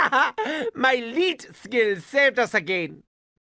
My lead skill saved us again.